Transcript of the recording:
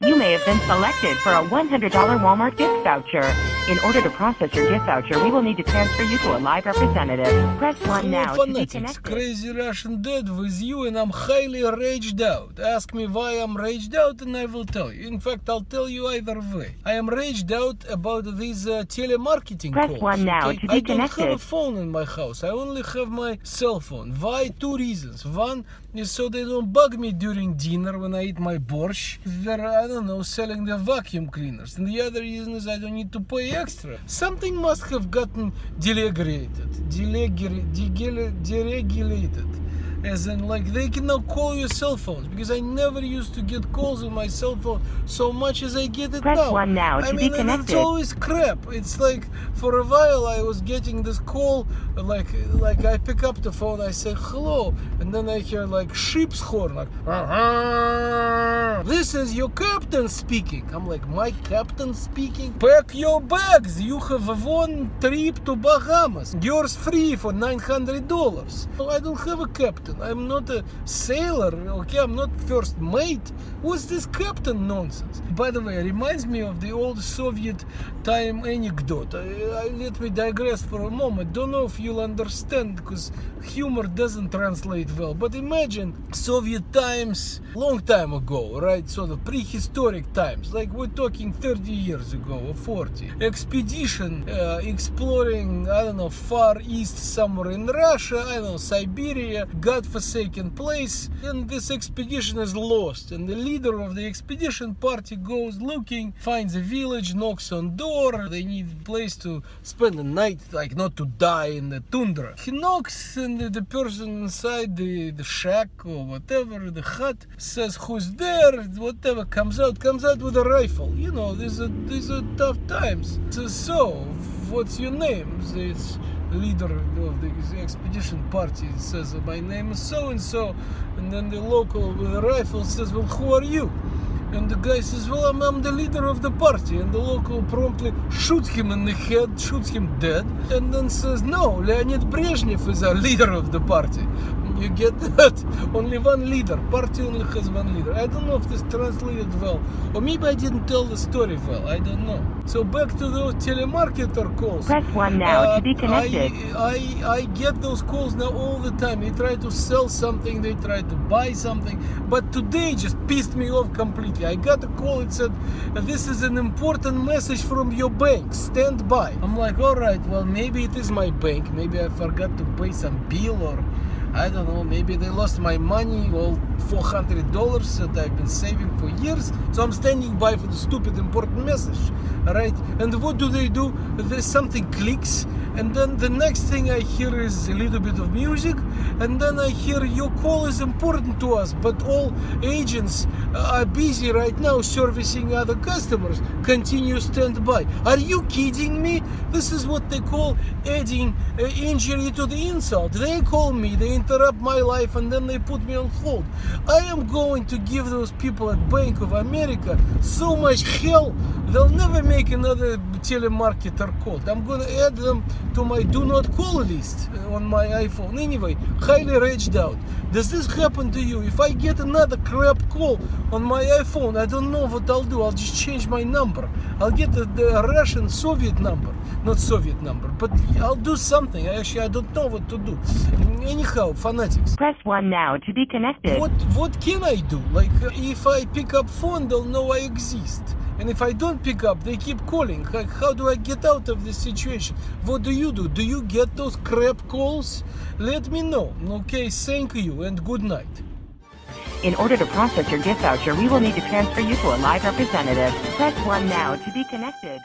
You may have been selected for a $100 Walmart gift voucher. In order to process your gift voucher, we will need to transfer you to a live representative. Press 1 now to be connected. Crazy Russian Dad with you, and I'm highly raged out. Ask me why I'm raged out, and I will tell you. In fact, I'll tell you either way. I am raged out about these uh, telemarketing Press calls. one now okay? to be I don't have a phone in my house. I only have my cell phone. Why? Two reasons. One is so they don't bug me during dinner when I eat my borscht. They're, I don't know, selling the vacuum cleaners. And the other reason is I don't need to pay extra. Something must have gotten deregulated. Delegir- deregulated. As in, like, they can now call your cell phones because I never used to get calls on my cell phone so much as I get it Press now. one now I to be mean, and connected. It's always crap. It's like for a while I was getting this call, like like I pick up the phone, I say hello, and then I hear like sheep's horn, like "Uh-huh. this is your captain speaking. I'm like, my captain speaking. Pack your bags. You have one trip to Bahamas. Yours free for nine hundred dollars. So I don't have a captain. I'm not a sailor. Okay, I'm not first mate. What's this captain nonsense? By the way, it reminds me of the old Soviet time anecdote. I, I, let me digress for a moment. Don't know if you'll understand because humor doesn't translate well. But imagine Soviet times, long time ago, right? So the prehistoric times, like we're talking 30 years ago or 40. Expedition uh, exploring, I don't know, far east somewhere in Russia, I don't know, Siberia, godforsaken place, and this expedition is lost. And the leader of the expedition party goes looking, finds a village, knocks on door. They need a place to spend the night, like not to die in the tundra. He knocks, and the, the person inside the, the shack or whatever, the hut, says who's there, whatever comes out, comes out with a rifle. You know, these are these are tough times. So, so what's your name? It's leader of the expedition party says my name is so and so and then the local with a rifle says well who are you? And the guy says well I'm, I'm the leader of the party. And the local promptly shoots him in the head shoots him dead and then says no Leonid Brezhnev is our leader of the party you get that only one leader party only has one leader i don't know if this translated well or maybe i didn't tell the story well i don't know so back to those telemarketer calls Press 1 now to be uh, connected. I, I, I get those calls now all the time. They try to sell something, they try to buy something. But today just pissed me off completely. I got a call, it said, This is an important message from your bank. Stand by. I'm like, All right, well, maybe it is my bank. Maybe I forgot to pay some bill or. I don't know, maybe they lost my money, all $400 that I've been saving for years. So I'm standing by for the stupid important message, right? And what do they do? There's something clicks, and then the next thing I hear is a little bit of music, and then I hear your call is important to us, but all agents are busy right now servicing other customers. Continue stand by. Are you kidding me? This is what they call adding uh, injury to the insult. They call me, they interrupt my life, and then they put me on hold. I am going to give those people at Bank of America so much hell, they'll never make another telemarketer call. I'm going to add them to my do not call list uh, on my iPhone. Anyway, highly raged out. Does this happen to you? If I get another crap call on my iPhone, I don't know what I'll do. I'll just change my number. I'll get the, the Russian Soviet number, not Soviet number, but I'll do something. Actually, I don't know what to do. Anyhow, fanatics. Press 1 now to be connected. What what can I do? Like uh, if I pick up phone, they'll know I exist. And if I don't pick up, they keep calling. Like how do I get out of this situation? What do you do? Do you get those crap calls? Let me know. Okay, thank you and good night. In order to process your gift voucher, we will need to transfer you to a live representative. Press 1 now to be connected.